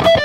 Woo!